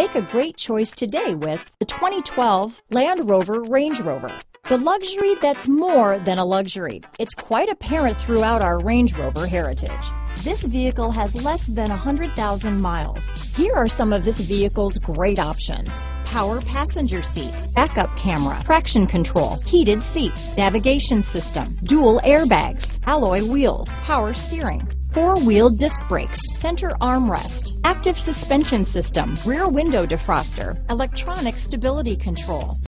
Make a great choice today with the 2012 Land Rover Range Rover. The luxury that's more than a luxury. It's quite apparent throughout our Range Rover heritage. This vehicle has less than 100,000 miles. Here are some of this vehicle's great options. Power passenger seat, backup camera, traction control, heated seats, navigation system, dual airbags, alloy wheels, power steering, four-wheel disc brakes, center armrest, active suspension system, rear window defroster, electronic stability control,